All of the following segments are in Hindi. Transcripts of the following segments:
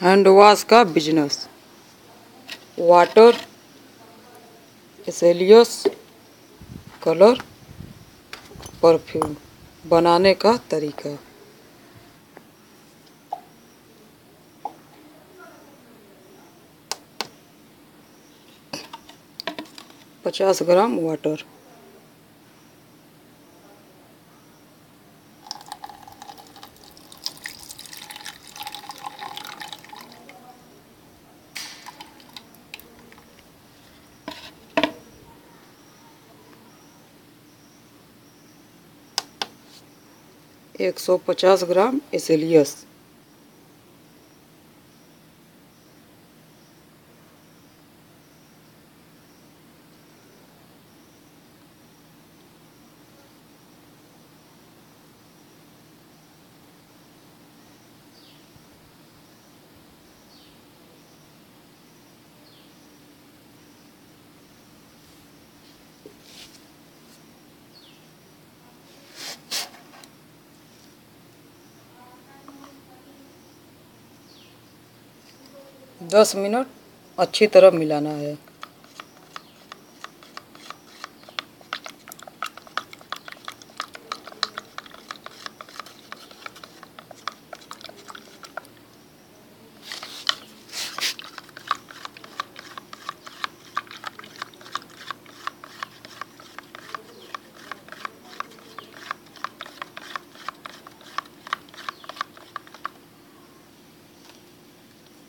हैंड वॉश का बिज़नेस वाटर एसेलियस कलर परफ्यूम बनाने का तरीका पचास ग्राम वाटर एक सौ पचास ग्राम एसेलियस दस मिनट अच्छी तरह मिलाना है।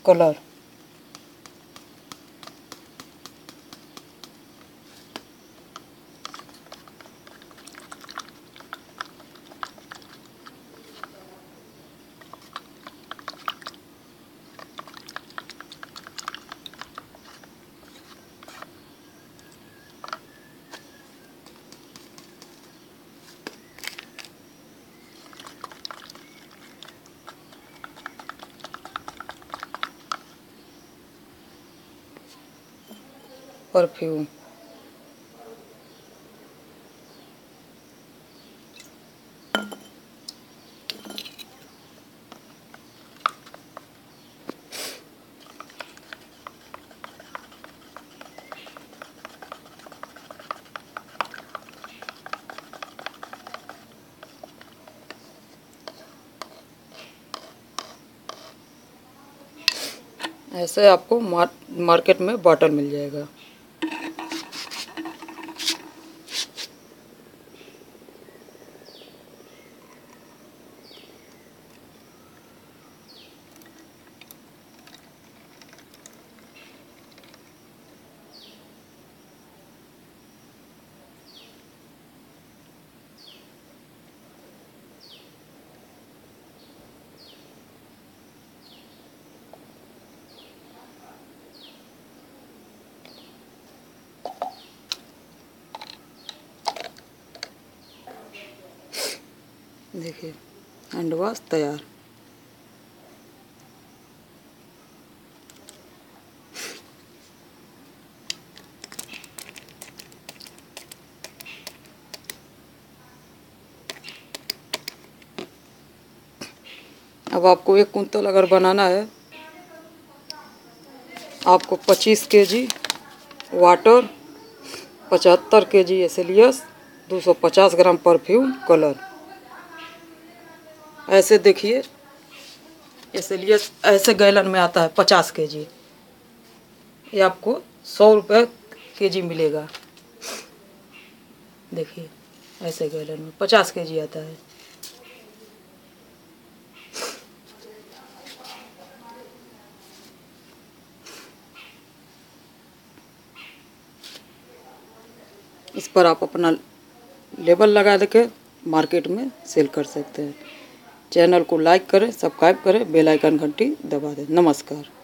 कलर। परफ्यूम ऐसे आपको मार्केट में बॉटल मिल जाएगा। देखिए हैंड वॉश तैयार। अब आपको एक कुंतल अगर बनाना है, आपको 25 के जी वाटर, पचहत्तर के जी एसेलियस 250 ग्राम परफ्यूम कलर। ऐसे देखिए इसलिए ऐसे गैलन में आता है पचास के जी ये आपको सौ रुपये के जी मिलेगा। देखिए, ऐसे गैलन में पचास के जी आता है। इस पर आप अपना लेबल लगा के मार्केट में सेल कर सकते हैं। चैनल को लाइक करें सब्सक्राइब करें बेल आइकन घंटी दबा दें। नमस्कार।